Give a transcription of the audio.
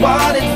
what